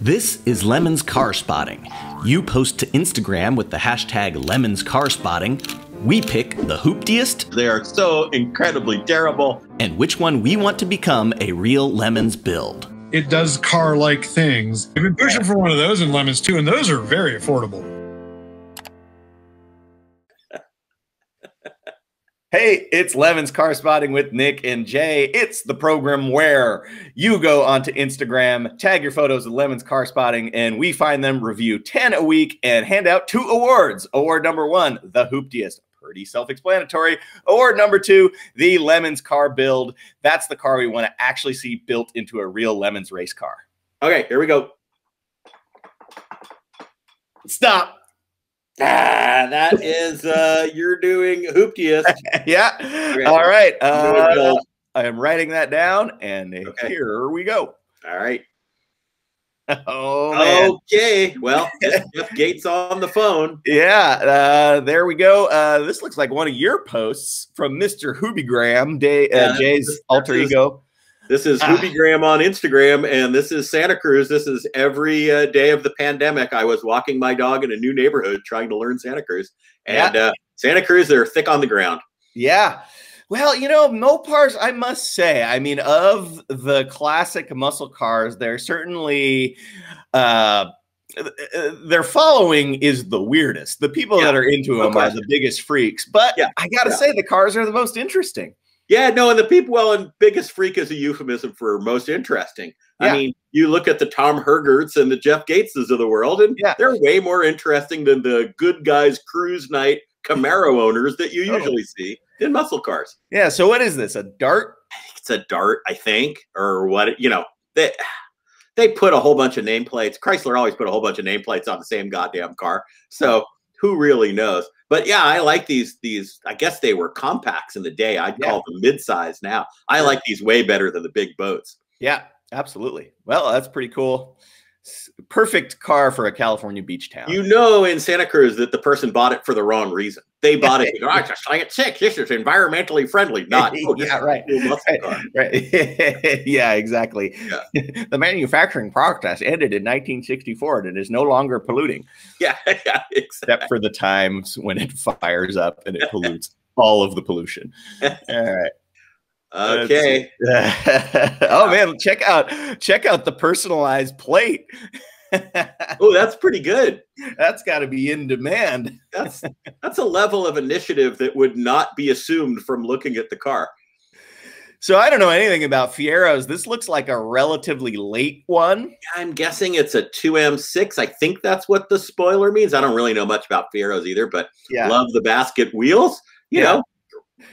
This is Lemons Car Spotting. You post to Instagram with the hashtag Lemons Car Spotting. We pick the hooptiest. They are so incredibly terrible. And which one we want to become a real Lemons build. It does car like things. I've been pushing for one of those in Lemons too, and those are very affordable. Hey, it's Lemons Car Spotting with Nick and Jay. It's the program where you go onto Instagram, tag your photos of Lemons Car Spotting, and we find them, review 10 a week, and hand out two awards. Award number one, the hooptiest. Pretty self explanatory. Award number two, the Lemons car build. That's the car we want to actually see built into a real Lemons race car. Okay, here we go. Stop. Ah, that is uh you're doing hooptiest. yeah. Okay. All right. Uh, I am writing that down, and Okay. here we go. All right. Oh man. Okay. Well, Jeff Gates on the phone. Yeah, uh, there we go. Uh, this looks like one of your posts from Mr. Hoopygram, Day, uh, this Jay's alter ego. This is Ah. Hoopygram on Instagram, and this is Santa Cruz. This is every uh, day of the pandemic. I was walking my dog in a new neighborhood trying to learn Santa Cruz, and uh, Santa Cruz they're thick on the ground. Yeah. Well, you know, Mopars, I must say, I mean, of the classic muscle cars, they're certainly uh uh, their following is the weirdest. The people that are into them are the biggest freaks. But Yeah, I gotta yeah. say, the cars are the most interesting. Yeah, no, and the people, well, and biggest freak is a euphemism for most interesting. Yeah. I mean, you look at the Tom Hergerts and the Jeff Gateses of the world, and Yeah. they're way more interesting than the good guys cruise night Camaro owners that you Oh. usually see in muscle cars. Yeah. So what is this? A dart? It's a Dart, I think, or what? You know, they they put a whole bunch of nameplates. Chrysler always put a whole bunch of nameplates on the same goddamn car. So who really knows? But yeah, I like these. These, I guess they were compacts in the day. I'd Yeah. call them mid-size now. I like these way better than the big boats. Yeah, absolutely. Well, that's pretty cool. Perfect car for a California beach town. You know, in Santa Cruz, that the person bought it for the wrong reason. They bought it. Oh, it's a Slant Six. This is environmentally friendly. Not. Oh, Yeah, right. Right, right. yeah, exactly. the manufacturing process ended in 1964 and it is no longer polluting, Yeah, yeah, exactly. except for the times when it fires up and it pollutes all of the pollution. All right. Okay. oh man, check out check out the personalized plate. Oh, that's pretty good. That's got to be in demand. That's that's a level of initiative that would not be assumed from looking at the car. So I don't know anything about Fieros. This looks like a relatively late one. I'm guessing it's a 2M6. I think that's what the spoiler means. I don't really know much about Fieros either, but Yeah. love the basket wheels. You Yeah. know,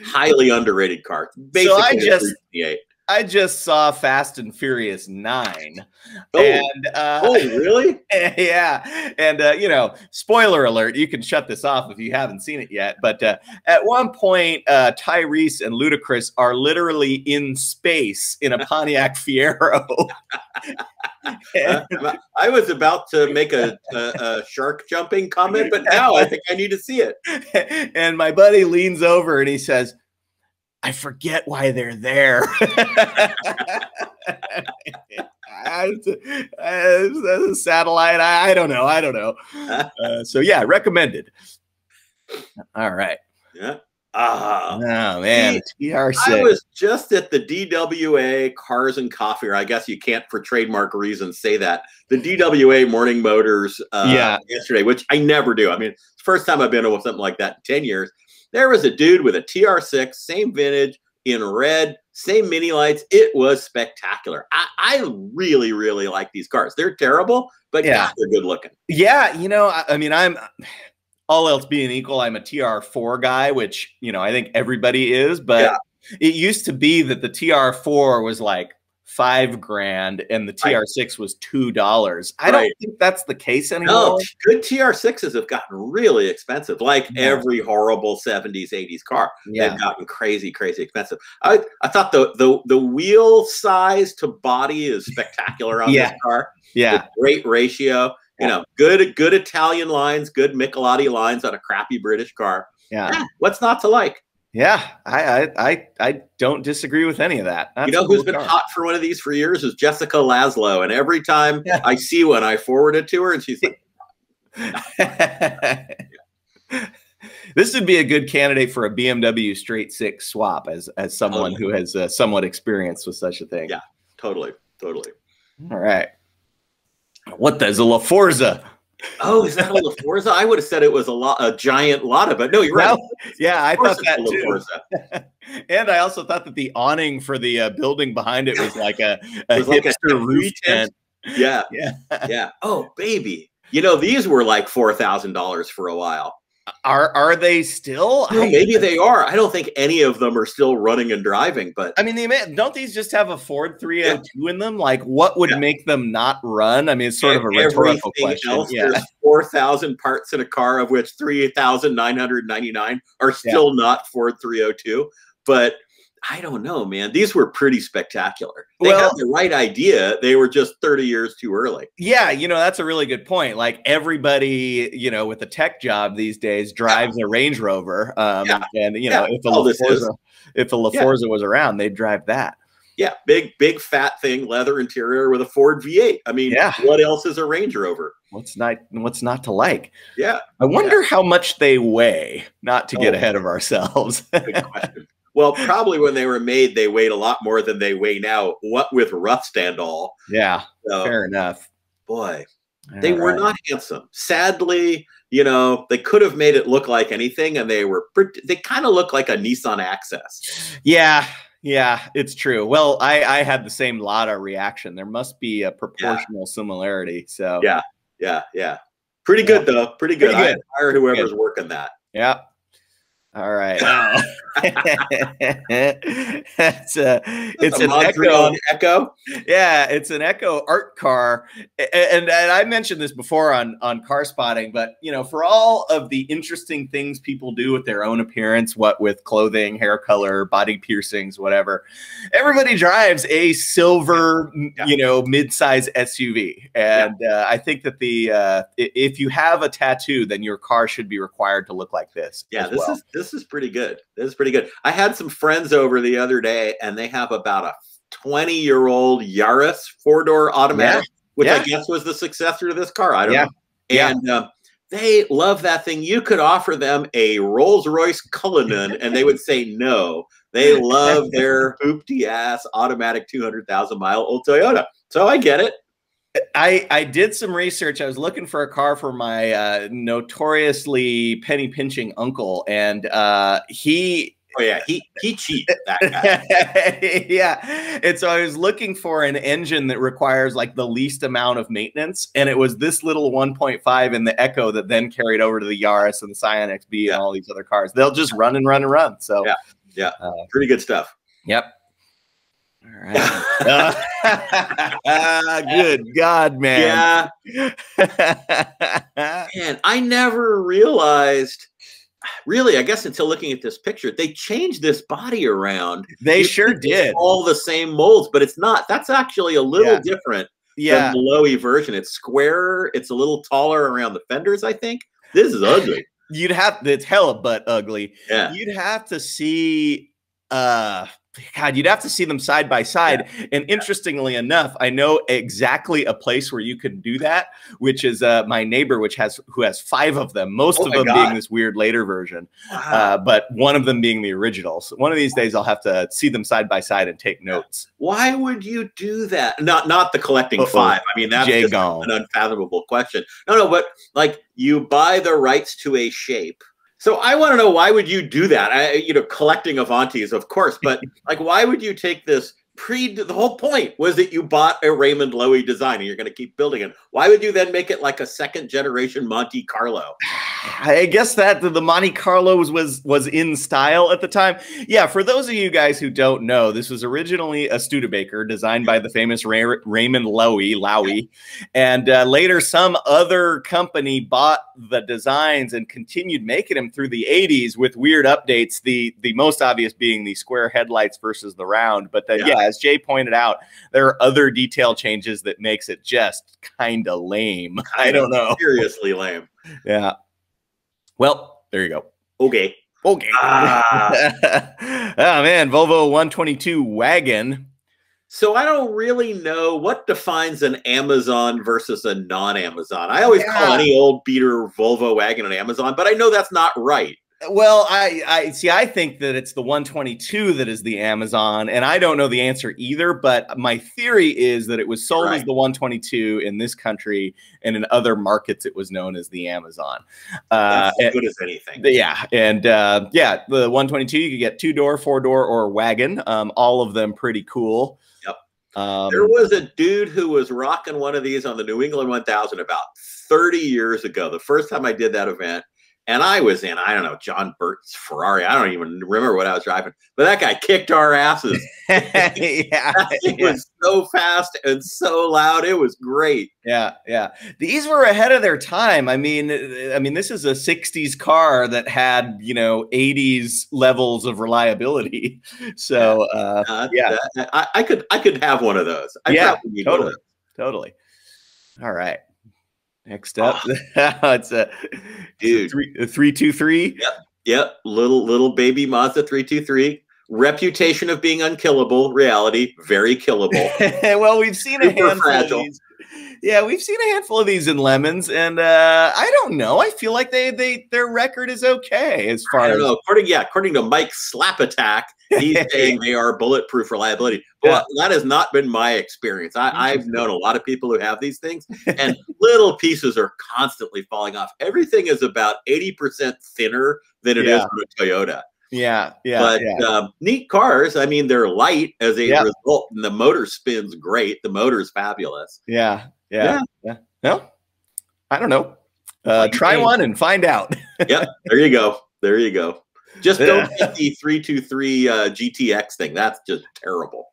highly underrated car. Basically, I a just- 358. I just saw Fast and Furious 9. Oh, And uh oh, really? yeah. And uh, you know, spoiler alert, you can shut this off if you haven't seen it yet. But uh, at one point, uh Tyrese and Ludacris are literally in space in a Pontiac Fiero. Uh, I was about to make a, a, a shark jumping comment, but now I think I need to see it. and my buddy leans over and he says, I forget why they're there. I- uh, a satellite. I, I don't know. I don't know. Uh, so yeah, recommended. All right. Yeah. Ah. Oh man, TR6. I was just at the DWA Cars and Coffee, or I guess you can't, for trademark reasons, say that. The DWA Morning Motors uh, Yeah. yesterday, which I never do. I mean, it's the first time I've been to something like that in 10 years. There was a dude with a TR6, same vintage, in red, same mini lights. It was spectacular. I, I really, really like these cars. They're terrible, but Yeah. God, they're good looking. Yeah, you know, I, I mean, I'm all else being equal, I'm a TR4 guy, which you know I think everybody is. But Yeah. it used to be that the TR4 was like five grand and the TR6 was two dollars. I don't think that's the case anymore. No, good TR6s have gotten really expensive, like Yeah. every horrible 70s, 80s car. yeah, they've gotten crazy, crazy expensive. I, I thought the, the the wheel size to body is spectacular on Yeah. this car. yeah, The great ratio. You know, good good Italian lines, good Michelotti lines on a crappy British car. yeah. Yeah, what's not to like? Yeah, I I I, I don't disagree with any of that. That's you know who's cool been car. hot for one of these for years is Jessica Laszlo, and every time Yeah. I see one, I forward it to her, and she's like, this would be a good candidate for a BMW straight six swap as as someone who has uh, somewhat experience with such a thing. Yeah. "Totally, totally." All right. What the is a La Forza? Oh, is that a La Forza? I would have said it was a lot, a giant Lada, but no, you're right. Well, yeah, I thought that too. And I also thought that the awning for the uh, building behind it was like a, a was like a hipster roof tent. tent. Yeah, Yeah. yeah. Oh, baby. You know, these were like four thousand dollars for a while. Are are they still? Well, maybe they are. I don't think any of them are still running and driving, but I mean, they may, don't these just have a Ford 302 in them? Like, what would Yeah. make them not run? I mean, it's sort of a rhetorical question. else, yeah. there's four thousand parts in a car, of which three thousand nine hundred ninety nine are still not Ford three hundred two. But I don't know, man. These were pretty spectacular. They Well- had the right idea. They were just thirty years too early. Yeah, you know, that's a really good point. Like everybody, you know, with a tech job these days drives a Range Rover. Um, Yeah. and you know, Yeah, if a all. LaForza, if a Yeah. LaForza was around, they'd drive that. Yeah, big, big fat thing, leather interior with a Ford V8. I mean, Yeah. what else is a Range Rover? What's not what's not to like? Yeah, I wonder how much they weigh, not to get Oh. ahead of ourselves. good question. Well, probably when they were made, they weighed a lot more than they weigh now. What with rough stand all? yeah, So, fair enough. boy, they All were not handsome. Sadly, you know, they could have made it look like anything, and they were pretty, they kind of look like a Nissan Axxess. Yeah, yeah, it's true. Well, I I had the same Lada reaction. There must be a proportional similarity. So Yeah. Yeah, yeah, pretty good though. Pretty good. Pretty I good. admire whoever's working that. yeah. All right. it's a it's a an Echo. Echo. Yeah, it's an Echo art car, and, and I mentioned this before on on Car Spotting, but you know, for all of the interesting things people do with their own appearance, what with clothing, hair color, body piercings, whatever, everybody drives a silver, Yeah. you know, mid-size SUV, and uh, I think that the uh, if you have a tattoo, then your car should be required to look like this. Yeah, this well. is this is pretty good. This is pretty good. I had some friends over the other day, and they have about a 20 year old Yaris four door automatic, which I guess was the successor to this car. I don't Yeah. know. Yeah. And um, they love that thing. You could offer them a Rolls Royce Cullinan, and they would say no. They love their hoopty ass automatic 200,000 mile old Toyota. So I get it. I I did some research. I was looking for a car for my uh, notoriously penny pinching uncle, and uh, he Oh yeah, he he cheated that guy. yeah. And so I was looking for an engine that requires like the least amount of maintenance. And it was this little 1.5 in the Echo that then carried over to the Yaris and the Scion XB Yeah. and all these other cars. They'll just run and run and run. So, Yeah. Yeah. Uh, Pretty good stuff. yep. All right. Uh, good God, man. Yeah. Man, I never realized. Really, I guess until looking at this picture, they changed this body around. they You sure did. All the same molds, but it's not. That's actually a little Yeah. different Yeah. than the Loewy version. It's squarer. It's a little taller around the fenders. I think this is ugly. You'd have it's hella butt ugly. Yeah. You'd have to see uh God, you'd have to see them side by side. And interestingly enough, I know exactly a place where you can do that, which is uh, my neighbor, which has who has five of them. Most Oh of them God. being this weird later version, uh, but one of them being the original. So one of these days, I'll have to see them side by side and take notes. Why would you do that? Not not the collecting five. I mean, that's an unfathomable question. No, no, but like you buy the rights to a shape. So I want to know why would you do that? I, you know, collecting Avantis, of course, but like, why would you take this pre? The whole point was that you bought a Raymond Loewy design and you're going to keep building it. Why would you then make it like a second generation Monte Carlo? I guess that the, Monte Carlo was, was was in style at the time. Yeah, for those of you guys who don't know, this was originally a Studebaker designed by the famous Ray, Raymond Loewy, Lowy, and uh, later some other company bought the designs and continued making them through the 80s with weird updates. The the most obvious being the square headlights versus the round. But then, Yeah. yeah, as Jay pointed out, there are other detail changes that makes it just kind of lame. I don't know. Seriously lame. Yeah. Well, there you go. Okay. Okay. Ah. oh man, Volvo 122 wagon. So I don't really know what defines an Amazon versus a non-Amazon. I always call any old beater Volvo wagon an Amazon, but I know that's not right. Well, I, I see. I think that it's the 122 that is the Amazon, and I don't know the answer either. But my theory is that it was sold as the 122 in this country, and in other markets, it was known as the Amazon. Uh, as and- good as anything. yeah, and uh, yeah, the 122 you could get two door, four door, or wagon. Um, all of them pretty cool. Yep. Um, There was a dude who was rocking one of these on the New England 1000 about 30 years ago. The first time I did that event, and I was in, I don't know, John Burton's Ferrari. I don't even remember what I was driving, but that guy kicked our asses. yeah, It yeah. was so fast and so loud. It was great. Yeah, yeah. These were ahead of their time. I mean, I mean, this is a '60s car that had you know '80s levels of reliability. So uh, Uh, Yeah. that- I, I could, I could have one of those. I Yeah, probably need one of totally. totally. All right. Next up, ah. it's a Dude. three, a three two three. Yep, yep. little little baby Mazda 323. Reputation of being unkillable, reality very killable. well, we've seen a handful fragile. of these. Yeah, we've seen a handful of these in lemons, and uh, I don't know. I feel like they they their record is okay as far I don't as know. According, yeah, according to Mike Slap Attack, he's saying they are bulletproof reliability. Well, that has not been my experience. I, I've known a lot of people who have these things, and little pieces are constantly falling off. Everything is about 80% thinner than it is Yeah. on a Toyota. Yeah, yeah, but yeah. um, neat cars. I mean, they're light as a Yeah. result, and the motor spins great. The motor's fabulous. Yeah, yeah, yeah. No, I don't know. Uh, try one and find out. yep, there you go. There you go. Just don't get the 323 uh, GTX thing. That's just terrible.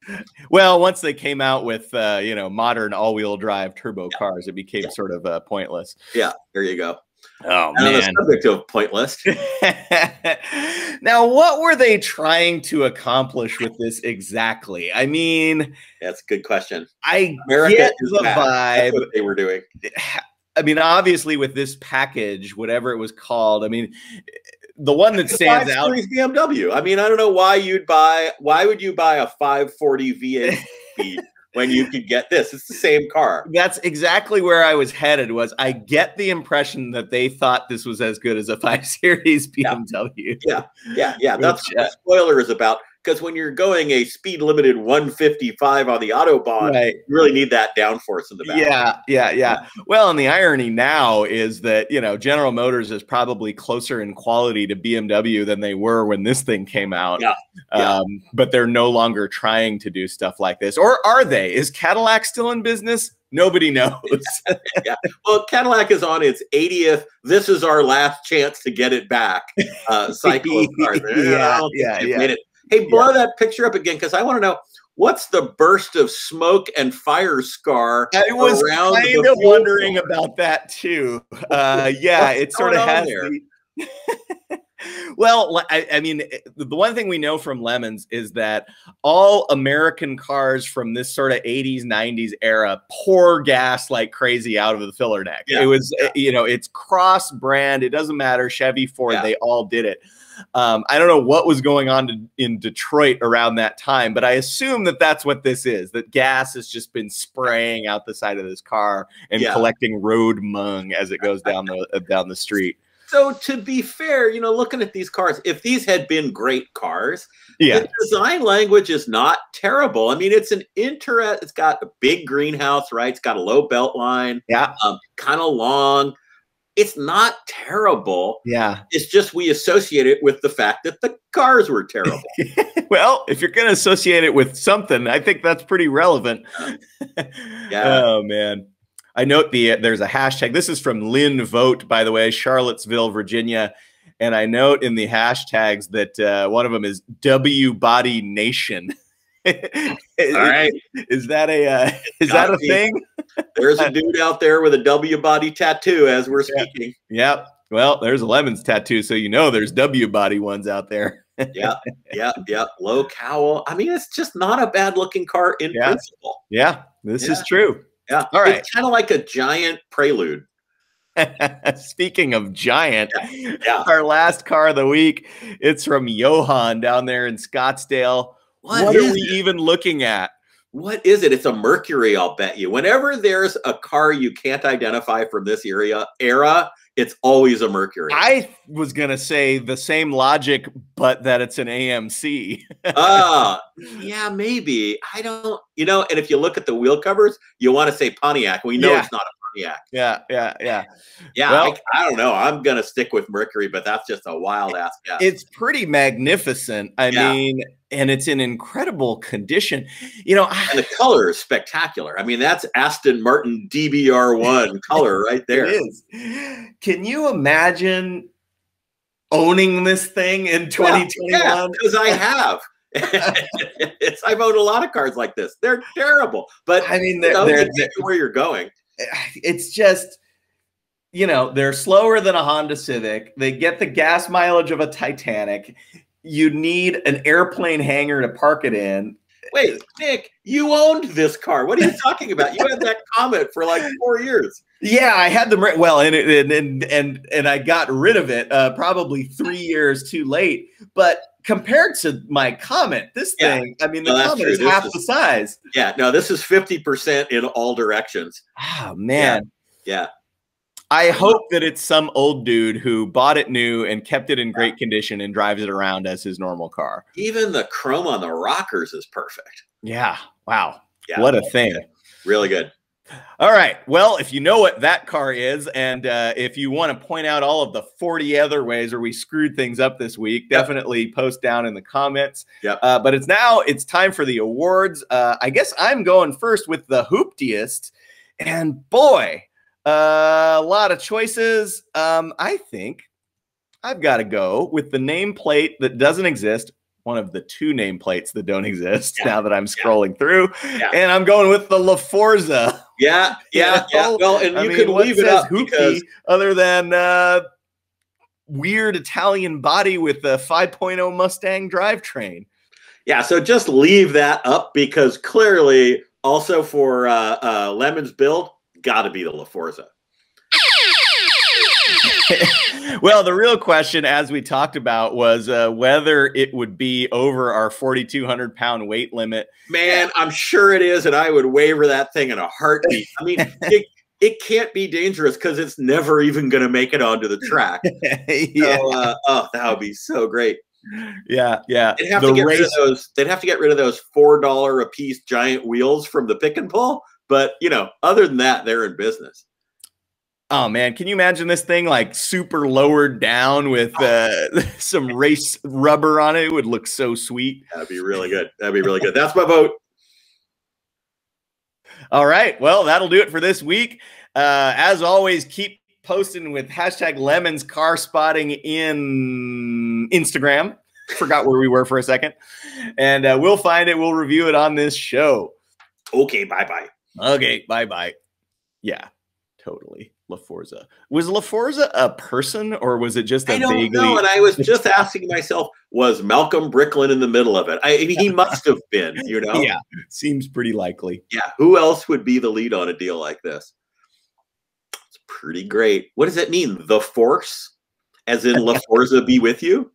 well, once they came out with uh, you know modern all-wheel drive turbo cars, it became sort of uh, pointless. Yeah, there you go. Oh And on the man. subject of pointless, now, what were they trying to accomplish with this exactly? I mean, that's a good question. I America get is the bad. That's vibe. what they were doing. I mean, obviously, with this package, whatever it was called, I mean, the one that stands 5 out. Series BMW. I mean, I don't know why you'd buy. Why would you buy a 540 V8 speed when you could get this? It's the same car. That's exactly where I was headed. Was I get the impression that they thought this was as good as a five series Yeah. BMW? Yeah, yeah, yeah. That's Which, what the spoiler is about. Because when you're going a speed limited 155 on the autobahn, Right. you really need that downforce in the back. Yeah, yeah, yeah. Well, and the irony now is that you know General Motors is probably closer in quality to BMW than they were when this thing came out. Yeah, yeah. Um, but they're no longer trying to do stuff like this, or are they? Is Cadillac still in business? Nobody knows. Yeah. Well, Cadillac is on its 80th. This is our last chance to get it back. Uh, cycle of cars. Yeah, yeah, yeah. made it. Hey, blow that picture up again because I want to know what's the burst of smoke and fire scar I was around the kind of wondering about that too. Uh, yeah, it sort of has. there? The... well, I, I mean, the one thing we know from Lemons is that all American cars from this sort of 80s, 90s era pour gas like crazy out of the filler neck. Yeah, It was, uh, you know, it's cross brand. It doesn't matter. Chevy, Ford, Yeah. they all did it. Um, I don't know what was going on to, in Detroit around that time, but I assume that that's what this is. That gas has just been spraying out the side of this car and Yeah. collecting road mung as it goes down the uh, down the street. So to be fair, you know, looking at these cars, if these had been great cars, Yeah, the design language is not terrible. I mean, it's an interest. It's got a big greenhouse, right? It's got a low belt line, yeah, um, kind of long. It's not terrible. yeah. It's just we associate it with the fact that the cars were terrible. well, if you're going to associate it with something, I think that's pretty relevant. Yeah. Oh man. I note the there's a hashtag. This is from Lynn Vote, by the way, Charlottesville, Virginia. And I note in the hashtags that uh, one of them is W Body Nation. All right. Is that a uh, is that Gotta a be. thing? There's a dude out there with a W body tattoo as we're speaking. Yep. Well, there's a lemons tattoo, so you know there's W body ones out there. Yeah, yeah, yeah. Low cowl. I mean, it's just not a bad looking car in Yeah. principle. Yeah, this is true. Yeah. All right. It's kind of like a giant prelude. Speaking of giant, Yeah, yeah. our last car of the week, it's from Johan down there in Scottsdale. What what are we it? even looking at? What is it? It's a Mercury, I'll bet you. Whenever there's a car you can't identify from this area, era, it's always a Mercury. I was gonna say the same logic, but that it's an AMC. Ah, yeah, maybe. I don't, you know, and if you look at the wheel covers, you want to say Pontiac. We know Yeah. it's not a Pontiac. yeah, yeah, yeah. Yeah, Well- I, I don't know. I'm going to stick with Mercury, but that's just a wild ass guess. It's pretty magnificent. I Yeah. mean, and it's in incredible condition. You know, and the color is spectacular. I mean, that's Aston Martin DBR1 color right there. It is. Can you imagine owning this thing in 2021? because I have. it's, I've owned a lot of cars like this. They're terrible, but I mean, they're, they're, they get you where you're going. it's just, you know, they're slower than a Honda Civic. They get the gas mileage of a Titanic. You need an airplane hangar to park it in. Wait, Nick, you owned this car. What are you talking about? You had that Comet for like four years. Yeah, I had them. Well, and and and and, and I got rid of it uh, probably three years too late. But compared to my Comet, this Yeah. thing, I mean, the No, Comet is This half is- the size. Yeah, no, this is 50% in all directions. Oh man. Yeah. I hope that it's some old dude who bought it new and kept it in great condition and drives it around as his normal car. Even the chrome on the rockers is perfect. Yeah. Wow. Yeah. What a thing. Really good. All right. Well, if you know what that car is, and uh, if you want to point out all of the 40 other ways where we screwed things up this week, Yep. definitely post down in the comments. Yep. Uh, but it's now, it's time for the awards. Uh, I guess I'm going first with the Hooptiest. And boy, uh, a lot of choices. Um, I think I've got to go with the nameplate that doesn't exist. One of the two nameplates that don't exist Yeah. now that I'm scrolling through. Yeah. And I'm going with the La Forza. Yeah, yeah, yeah. Well, and I you mean, can what leave it up because other than uh, weird Italian body with a 5.0 Mustang drivetrain. yeah. So just leave that up because clearly, also for uh, uh, Lemon's build, got to be the La Forza. well, the real question, as we talked about, was uh, whether it would be over our 4,200 pound weight limit. Man, I'm sure it is, and I would waver that thing in a heartbeat. I mean, it, it can't be dangerous because it's never even going to make it onto the track. yeah, So, uh, oh, that would be so great. yeah, yeah. They'd have the to get rid of those. They'd have to get rid of those four dollar a piece giant wheels from the pick and pull. But you know, other than that, they're in business. Oh man, can you imagine this thing like super lowered down with uh, some race rubber on it? It would look so sweet. That'd be really good. That'd be really good. That's my vote. All right. Well, that'll do it for this week. Uh, as always, keep posting with hashtag lemons car spotting in Instagram. Forgot where we were for a second. And uh, we'll find it. We'll review it on this show. Okay, bye bye. Okay. Bye bye. Yeah, totally. La Forza. Was La Forza a person or was it just a I don't vaguely? know, and I was just asking myself, was Malcolm Bricklin in the middle of it? I, I mean, he must have been. You know, Yeah, seems pretty likely. yeah. Who else would be the lead on a deal like this? It's pretty great. What does it mean? The Force, as in La Forza, be with you.